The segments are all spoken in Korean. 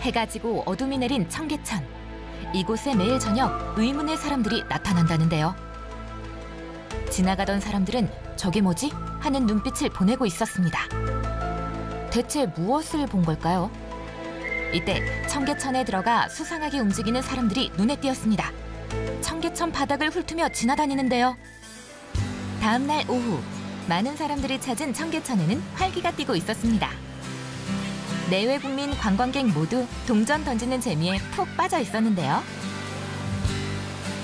해가 지고 어둠이 내린 청계천. 이곳에 매일 저녁 의문의 사람들이 나타난다는데요. 지나가던 사람들은 저게 뭐지? 하는 눈빛을 보내고 있었습니다. 대체 무엇을 본 걸까요? 이때 청계천에 들어가 수상하게 움직이는 사람들이 눈에 띄었습니다. 청계천 바닥을 훑으며 지나다니는데요. 다음 날 오후 많은 사람들이 찾은 청계천에는 활기가 뛰고 있었습니다. 내외 국민 관광객 모두 동전 던지는 재미에 푹 빠져 있었는데요.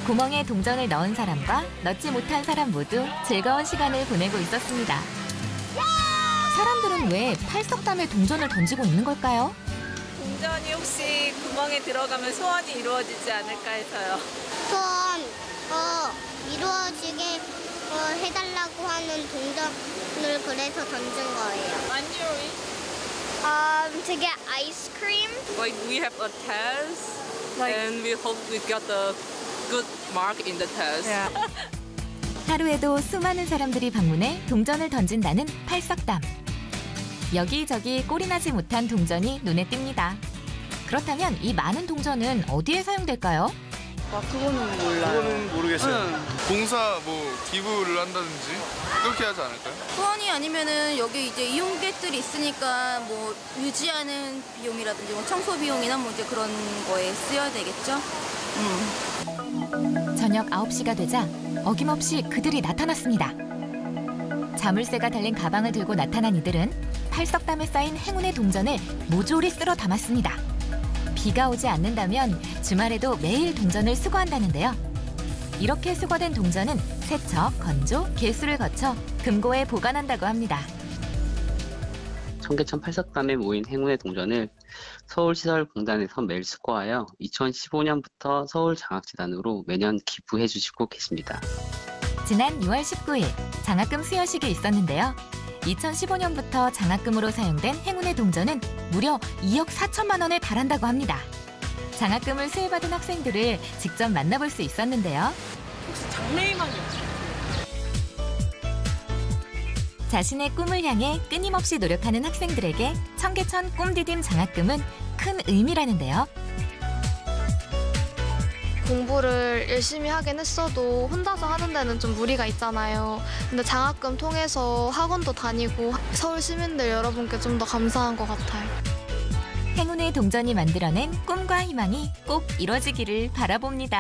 구멍에 동전을 넣은 사람과 넣지 못한 사람 모두 즐거운 시간을 보내고 있었습니다. 사람들은 왜 팔석담에 동전을 던지고 있는 걸까요? 동전이 혹시 구멍에 들어가면 소원이 이루어지지 않을까 해서요. 소원 어, 이루어지게 어, 해달라고 하는 동전을 그래서 던진 거예요. 안유리. Um, to get ice cream. like we have a test and we hope we got the good mark in the test. 하루에도 수많은 사람들이 방문해 동전을 던진다는 팔석담. 여기저기 꼴이 나지 못한 동전이 눈에 띕니다. 그렇다면 이 많은 동전은 어디에 사용될까요? 아, 그거는 몰라요. 그거는 모르겠어요. 응. 공사 뭐 기부를 한다든지 그렇게 하지 않을까요? 후원이 아니면은 여기 이제 이용객들이 있으니까 뭐 유지하는 비용이라든지 뭐 청소 비용이나 뭐 이제 그런 거에 쓰여야 되겠죠. 음. 저녁 9시가 되자 어김없이 그들이 나타났습니다. 자물쇠가 달린 가방을 들고 나타난 이들은 팔석담에 쌓인 행운의 동전을 모조리 쓸어 담았습니다. 비가 오지 않는다면 주말에도 매일 동전을 수거한다는데요. 이렇게 수거된 동전은 세척, 건조, 개수를 거쳐 금고에 보관한다고 합니다. 청계천 팔석담에 모인 행운의 동전을 서울시설공단에서 매일 수거하여 2015년부터 서울장학재단으로 매년 기부해 주시고 계십니다. 지난 6월 19일 장학금 수여식이 있었는데요. 2015년부터 장학금으로 사용된 행운의 동전은 무려 2억 4천만 원에 달한다고 합니다. 장학금을 수여받은 학생들을 직접 만나볼 수 있었는데요. 혹시 장래희망이 없어요? 자신의 꿈을 향해 끊임없이 노력하는 학생들에게 청계천 꿈디딤 장학금은 큰 의미라는데요. 공부를 열심히 하긴 했어도 혼자서 하는 데는 좀 무리가 있잖아요. 근데 장학금 통해서 학원도 다니고 서울 시민들 여러분께 좀 더 감사한 것 같아요. 행운의 동전이 만들어낸 꿈과 희망이 꼭 이뤄지기를 바라봅니다.